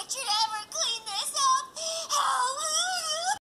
Eu tirei.